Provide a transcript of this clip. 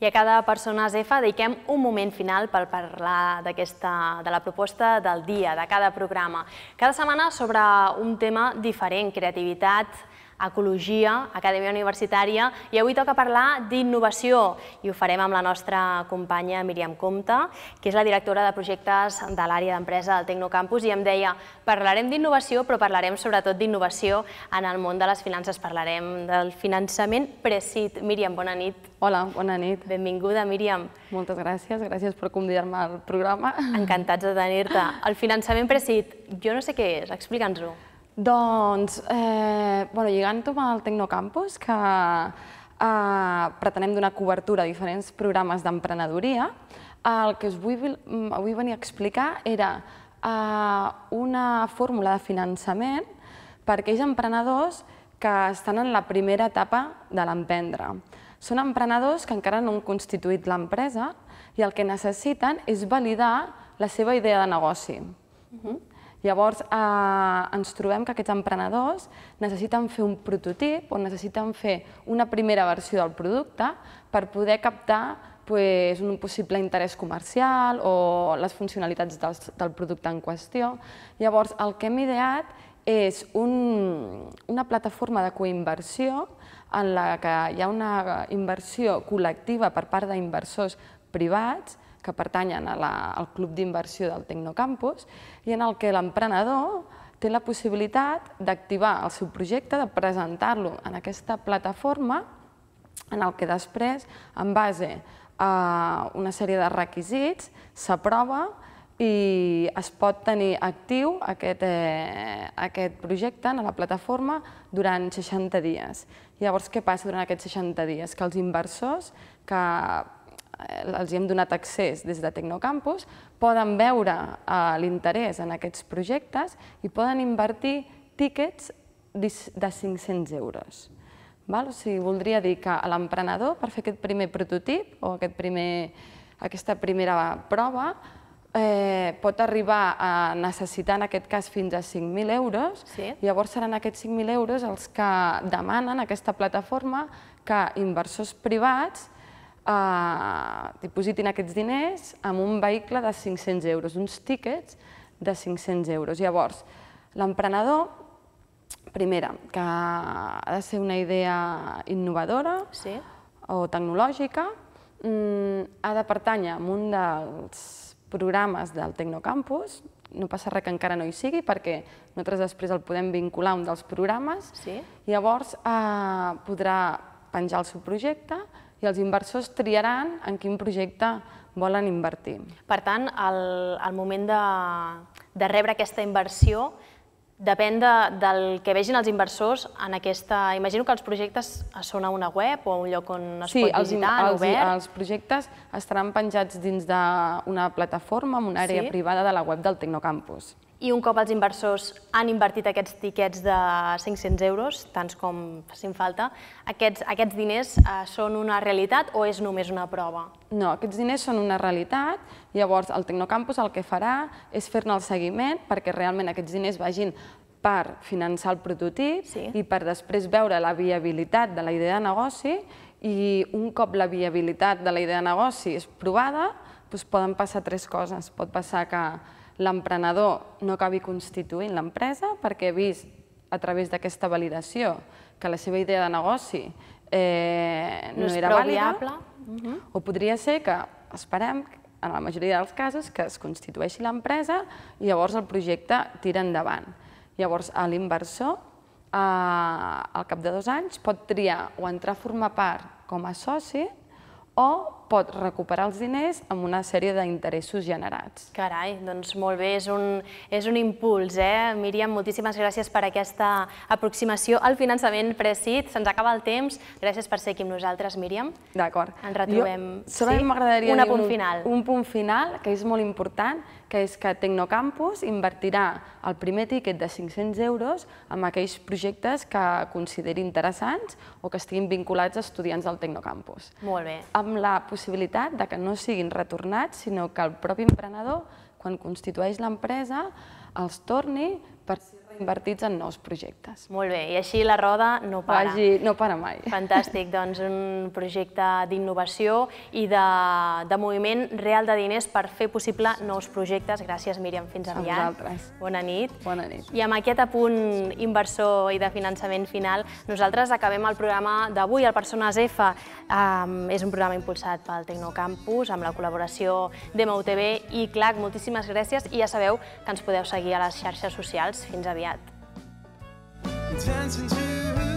I a cada Persones F dediquem un moment final per parlar de la proposta del dia, de cada programa. Cada setmana sobre un tema diferent, creativitat, ecologia, acadèmia universitària, i avui toca parlar d'innovació, i ho farem amb la nostra companya Míriam Comte, que és la directora de projectes de l'àrea d'empresa del Tecnocampus, i em deia, parlarem d'innovació, però parlarem sobretot d'innovació en el món de les finances, parlarem del finançament presit. Míriam, bona nit. Hola, bona nit. Benvinguda, Míriam. Moltes gràcies, gràcies per convidar-me al programa. Encantats de tenir-te. El finançament presit, jo no sé què és, explica'ns-ho. Doncs, eh, bueno, lligant-ho amb el Tecnocampus, que eh, pretenem donar cobertura a diferents programes d'emprenedoria, el que us vull, vull venir a explicar era eh, una fórmula de finançament per aquells emprenedors que estan en la primera etapa de l'emprendre. Són emprenedors que encara no han constituït l'empresa i el que necessiten és validar la seva idea de negoci. Uh -huh. Llavors, eh, ens trobem que aquests emprenedors necessiten fer un prototip o necessiten fer una primera versió del producte per poder captar pues, un possible interès comercial o les funcionalitats del, del producte en qüestió. Llavors, el que hem ideat és un, una plataforma de coinversió en la que hi ha una inversió col·lectiva per part d'inversors privats que pertanyen a la, al club d'inversió del Tecnocampus i en el que l'emprenedor té la possibilitat d'activar el seu projecte, de presentar-lo en aquesta plataforma en el que després, en base a una sèrie de requisits, s'aprova i es pot tenir actiu aquest, eh, aquest projecte en la plataforma durant 60 dies. Llavors, què passa durant aquests 60 dies? Que els inversors que Eh, els hem donat accés des de Tecnocampus, poden veure eh, l'interès en aquests projectes i poden invertir tíquets de 500 euros. Val? O sigui, voldria dir que l'emprenedor, per fer aquest primer prototip o aquest primer, aquesta primera prova, eh, pot arribar a necessitar, en aquest cas, fins a 5.000 euros. Sí. Llavors seran aquests 5.000 euros els que demanen aquesta plataforma que inversors privats eh, dipositin aquests diners amb un vehicle de 500 euros, uns tíquets de 500 euros. Llavors, l'emprenedor, primera, que ha de ser una idea innovadora sí. o tecnològica, mm, ha de pertànyer a un dels programes del Tecnocampus, no passa res que encara no hi sigui, perquè nosaltres després el podem vincular a un dels programes, sí. llavors eh, podrà penjar el seu projecte i els inversors triaran en quin projecte volen invertir. Per tant, el, el moment de, de rebre aquesta inversió depèn de, del que vegin els inversors en aquesta... Imagino que els projectes són a una web o a un lloc on es sí, pot visitar, els, obert? Sí, els projectes estaran penjats dins d'una plataforma, en una àrea sí? privada de la web del Tecnocampus. I un cop els inversors han invertit aquests tiquets de 500 euros, tants com facin falta, aquests, aquests diners eh, són una realitat o és només una prova? No, aquests diners són una realitat, llavors el Tecnocampus el que farà és fer-ne el seguiment perquè realment aquests diners vagin per finançar el prototip sí. i per després veure la viabilitat de la idea de negoci i un cop la viabilitat de la idea de negoci és provada, doncs poden passar tres coses. Pot passar que l'emprenedor no acabi constituint l'empresa perquè ha vist a través d'aquesta validació que la seva idea de negoci eh, no, no era vàlida, viable. Uh -huh. o podria ser que, esperem, en la majoria dels casos, que es constitueixi l'empresa i llavors el projecte tira endavant. Llavors, l'inversor, eh, al cap de dos anys, pot triar o entrar a formar part com a soci o pot recuperar els diners amb una sèrie d'interessos generats. Carai, doncs molt bé, és un, és un impuls, eh? Míriam, moltíssimes gràcies per aquesta aproximació al finançament presit. Se'ns acaba el temps. Gràcies per ser aquí amb nosaltres, Míriam. D'acord. Ens retrobem. Jo sí? m'agradaria dir un, final. un punt final, que és molt important, que és que Tecnocampus invertirà el primer tíquet de 500 euros en aquells projectes que consideri interessants o que estiguin vinculats a estudiants del Tecnocampus. Molt bé. Amb la possibilitat de que no siguin retornats, sinó que el propi emprenedor, quan constitueix l'empresa, els torni per invertits en nous projectes. Molt bé, i així la roda no para. Vagi, no para mai. Fantàstic, doncs un projecte d'innovació i de, de moviment real de diners per fer possible nous projectes. Gràcies, Míriam, fins aviat. A vosaltres. Bona nit. Bona nit. I amb aquest apunt inversor i de finançament final, nosaltres acabem el programa d'avui, el Persones F. Um, és un programa impulsat pel Tecnocampus amb la col·laboració d'MUTV i CLAC. Moltíssimes gràcies i ja sabeu que ens podeu seguir a les xarxes socials. Fins aviat. inmediato. Dancing to